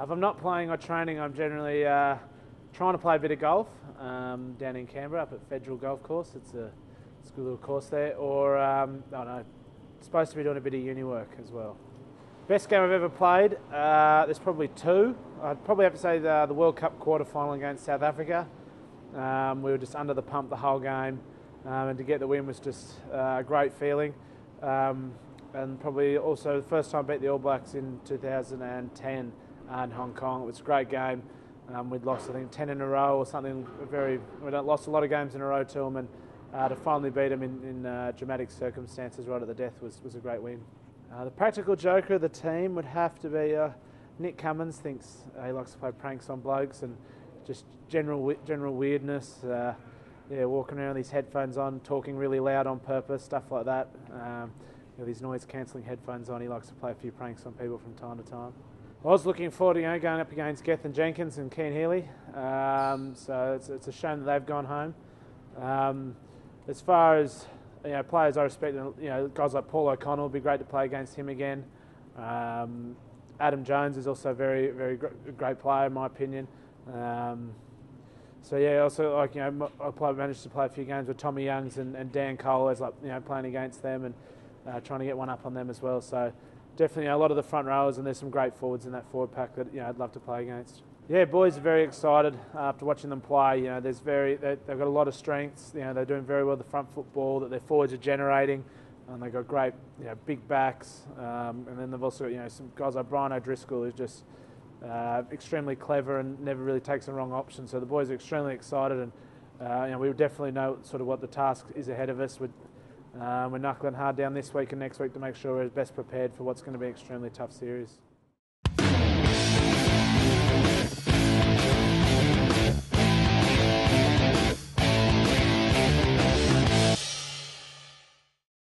If I'm not playing or training, I'm generally uh, trying to play a bit of golf um, down in Canberra up at Federal Golf Course. It's a, it's a good little course there. Or, um, I don't know, supposed to be doing a bit of uni work as well. Best game I've ever played, uh, there's probably two. I'd probably have to say the, the World Cup quarter final against South Africa. Um, we were just under the pump the whole game, um, and to get the win was just uh, a great feeling. Um, and probably also the first time I beat the All Blacks in 2010 in Hong Kong. It was a great game. Um, we'd lost, I think, 10 in a row or something. Very, we'd lost a lot of games in a row to them, and uh, to finally beat them in, in uh, dramatic circumstances right at the death was, was a great win. Uh, the practical joker of the team would have to be uh, Nick Cummins. Thinks uh, he likes to play pranks on blokes and just general general weirdness. Uh, yeah, walking around with his headphones on, talking really loud on purpose, stuff like that. Um, with his noise cancelling headphones on, he likes to play a few pranks on people from time to time. I was looking forward to you know, going up against Gethin Jenkins and Cian Healy, um, so it's, it's, a shame that they've gone home. Um, as far as you know, players I respect, you know, guys like Paul O'Connell would be great to play against him again. Um, Adam Jones is also a very, very great player in my opinion. Um, so yeah, also like you know, I managed to play a few games with Tommy Youngs and, and Dan Cole as like you know playing against them and uh, trying to get one up on them as well. So definitely a lot of the front rowers and there's some great forwards in that forward pack that you know I'd love to play against. Yeah, boys are very excited after watching them play. You know, there's very they've got a lot of strengths. You know, they're doing very well the front football that their forwards are generating, and they've got great you know big backs. Um, and then they've also you know some guys like Brian O'Driscoll who's just uh, extremely clever and never really takes the wrong option. So the boys are extremely excited, and uh, you know we definitely know sort of what the task is ahead of us. We're, uh, we're knuckling hard down this week and next week to make sure we're as best prepared for what's going to be an extremely tough series.